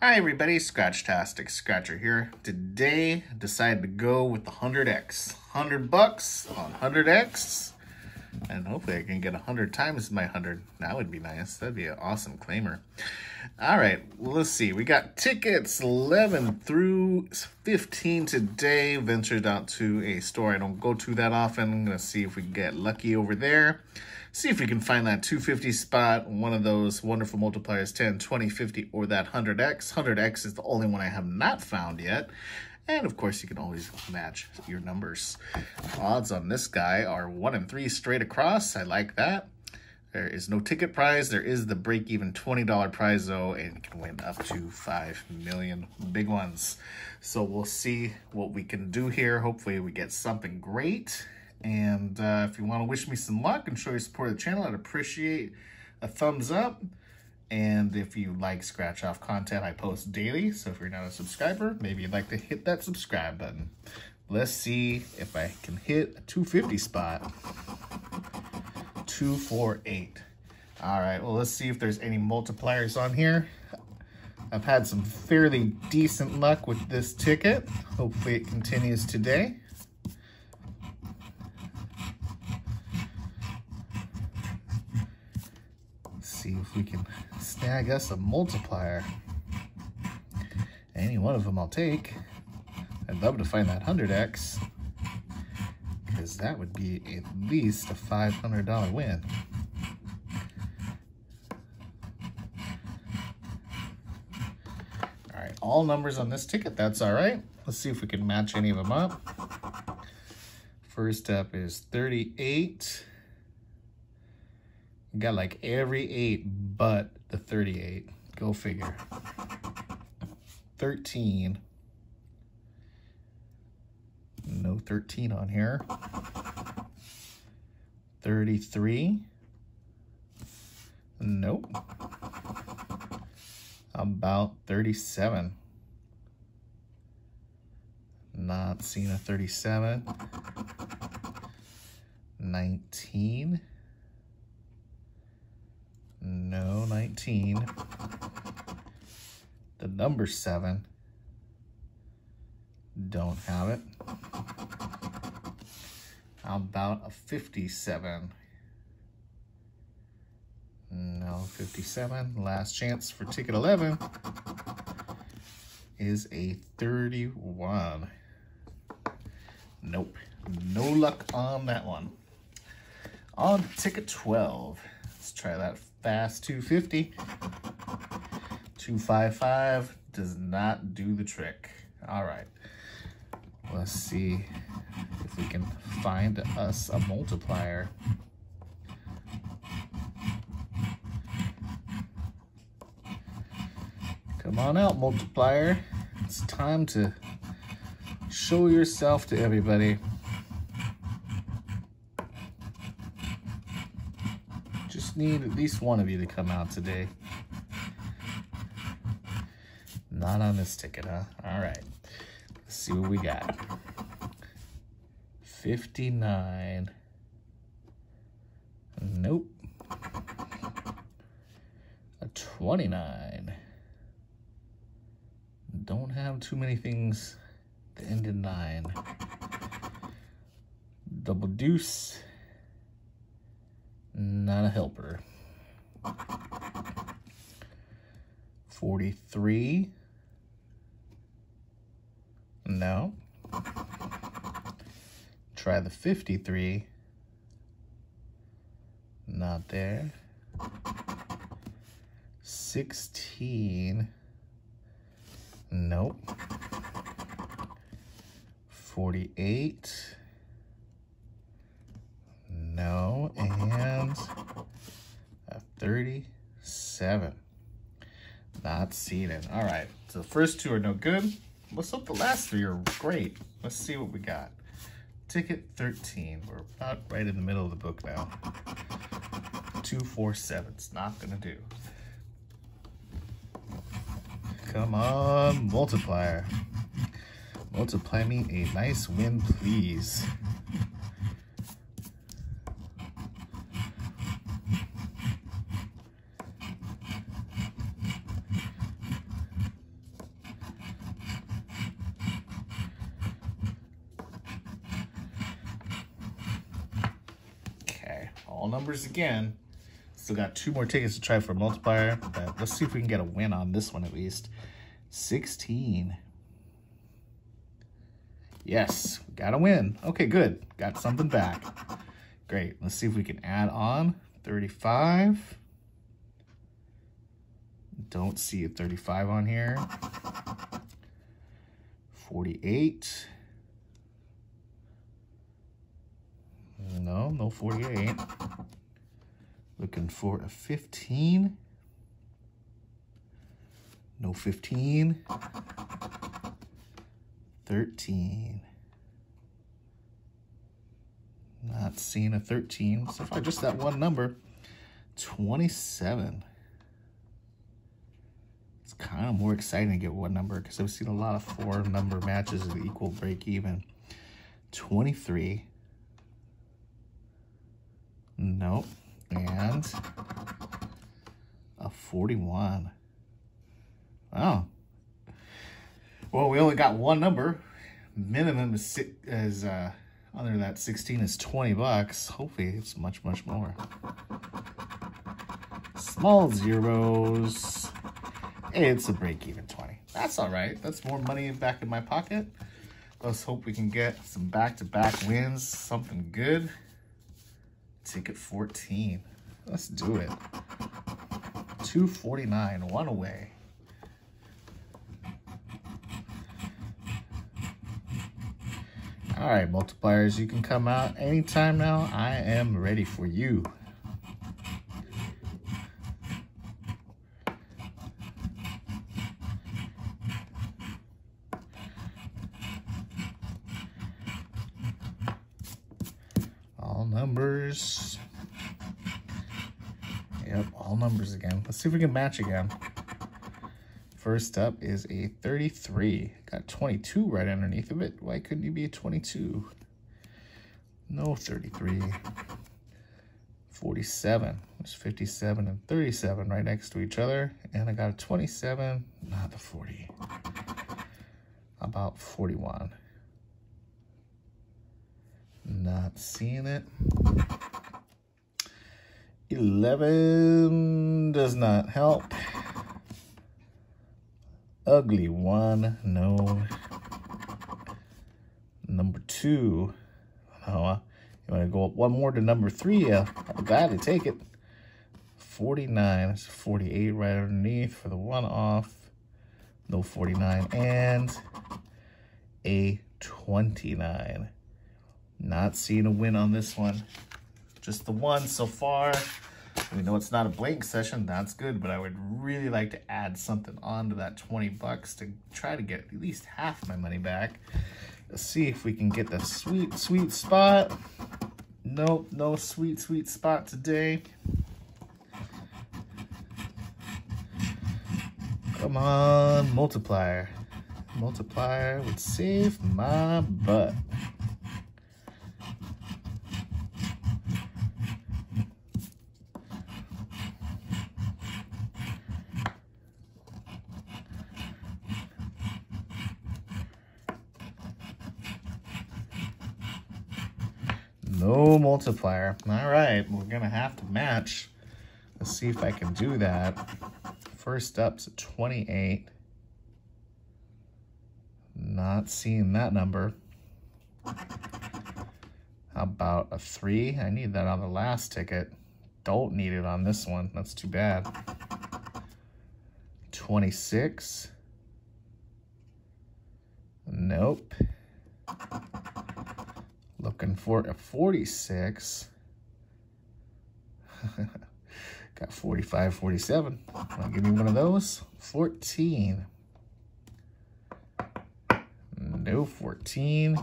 Hi everybody, Scratchtastic Scratcher here. Today, decided to go with the 100X. 100 bucks on 100X. And hopefully I can get 100 times my 100. That would be nice. That'd be an awesome claimer. All right, let's see. We got tickets 11 through 15 today. Ventured out to a store I don't go to that often. I'm going to see if we can get lucky over there see if we can find that 250 spot, one of those wonderful multipliers, 10, 20, 50, or that 100x. 100x is the only one I have not found yet. And of course, you can always match your numbers. Odds on this guy are 1 and 3 straight across. I like that. There is no ticket prize. There is the break-even $20 prize, though, and can win up to 5 million big ones. So we'll see what we can do here. Hopefully we get something great. And uh, if you want to wish me some luck and show your support of the channel, I'd appreciate a thumbs up. And if you like scratch off content, I post daily. So if you're not a subscriber, maybe you'd like to hit that subscribe button. Let's see if I can hit a 250 spot. 248. All right, well, let's see if there's any multipliers on here. I've had some fairly decent luck with this ticket. Hopefully it continues today. see if we can snag us a multiplier. Any one of them I'll take. I'd love to find that 100x because that would be at least a $500 win. All right, all numbers on this ticket, that's all right. Let's see if we can match any of them up. First up is 38. Got like every eight but the 38. Go figure. 13. No 13 on here. 33. Nope. About 37. Not seeing a 37. 19. No, 19. The number 7. Don't have it. How about a 57? No, 57. Last chance for ticket 11 is a 31. Nope. No luck on that one. On ticket 12. Let's try that fast 250. 255 does not do the trick. All right. Let's see if we can find us a multiplier. Come on out, multiplier. It's time to show yourself to everybody. Need at least one of you to come out today. Not on this ticket, huh? All right. Let's see what we got. 59. Nope. A 29. Don't have too many things to end in 9. Double deuce. Not a helper. 43. No. Try the 53. Not there. 16. Nope. 48. No, and a 37. Not seeing it. All right, the first two are no good. What's up? The last three are great. Let's see what we got. Ticket 13. We're about right in the middle of the book now. 247. It's not going to do. Come on, multiplier. Multiply me a nice win, please. All numbers again. Still got two more tickets to try for a multiplier, but let's see if we can get a win on this one at least. 16. Yes, we got a win. Okay, good. Got something back. Great. Let's see if we can add on 35. Don't see a 35 on here. 48. No, no 48. Looking for a 15. No 15. 13. Not seeing a 13. So far, just that one number. 27. It's kind of more exciting to get one number because I've seen a lot of four number matches of equal break even. 23. Nope. And a 41. Wow. Well, we only got one number. Minimum is, six, is uh, under that 16 is 20 bucks. Hopefully it's much, much more. Small zeros. It's a break-even 20. That's all right. That's more money back in my pocket. Let's hope we can get some back-to-back -back wins, something good. Ticket 14. Let's do it. 249, one away. All right, multipliers, you can come out anytime now. I am ready for you. All numbers. Yep, all numbers again. Let's see if we can match again. First up is a 33. Got 22 right underneath of it. Why couldn't you be a 22? No 33. 47. There's 57 and 37 right next to each other. And I got a 27, not the 40. About 41. Not seeing it. 11 does not help. Ugly one, no. Number two, oh, uh, you want to go up one more to number three? Yeah, I'll gladly take it. 49, it's 48 right underneath for the one off. No 49, and a 29. Not seeing a win on this one. Just the one so far. We know it's not a blank session, that's good, but I would really like to add something onto that 20 bucks to try to get at least half my money back. Let's see if we can get the sweet, sweet spot. Nope, no sweet, sweet spot today. Come on, multiplier. Multiplier would save my butt. No multiplier. All right, we're to have to match. Let's see if I can do that. First up's a 28. Not seeing that number. How about a 3? I need that on the last ticket. Don't need it on this one. That's too bad. 26. Nope. Looking for a 46. Got 45, 47. Wanna give me one of those? 14. No 14.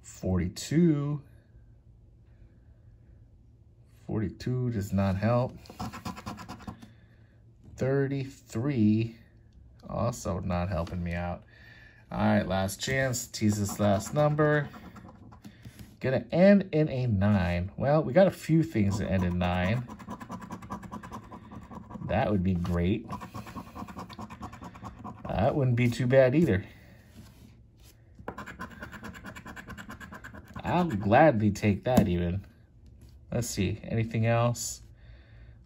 42. 42 does not help. 33 also not helping me out. All right, last chance. Tease this last number. Gonna end in a nine. Well, we got a few things that end in nine. That would be great. That wouldn't be too bad either. I'll gladly take that even. Let's see. Anything else?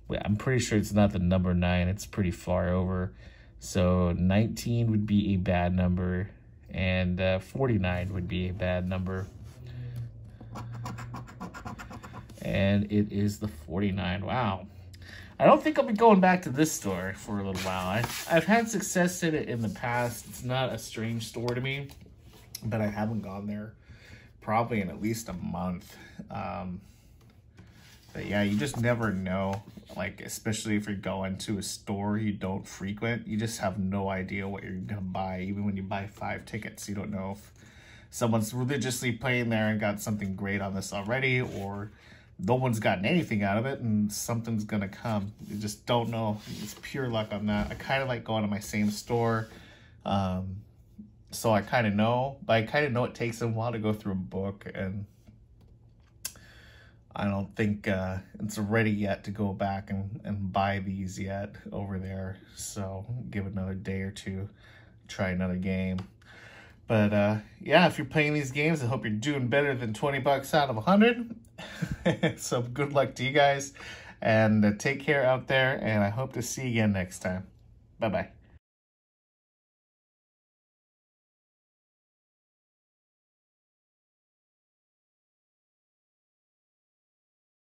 I'm pretty sure it's not the number 9. It's pretty far over. So 19 would be a bad number. And uh, 49 would be a bad number. And it is the 49. Wow. I don't think I'll be going back to this store for a little while. I, I've had success in it in the past. It's not a strange store to me, but I haven't gone there probably in at least a month. Um, but yeah, you just never know. Like, especially if you're going to a store you don't frequent, you just have no idea what you're going to buy. Even when you buy five tickets, you don't know if someone's religiously playing there and got something great on this already or no one's gotten anything out of it and something's gonna come. You just don't know. It's pure luck on that. I kind of like going to my same store. Um, so I kind of know, but I kind of know it takes a while to go through a book and I don't think uh, it's ready yet to go back and, and buy these yet over there. So give it another day or two, try another game. But uh, yeah, if you're playing these games, I hope you're doing better than 20 bucks out of 100. so good luck to you guys and uh, take care out there. And I hope to see you again next time. Bye-bye.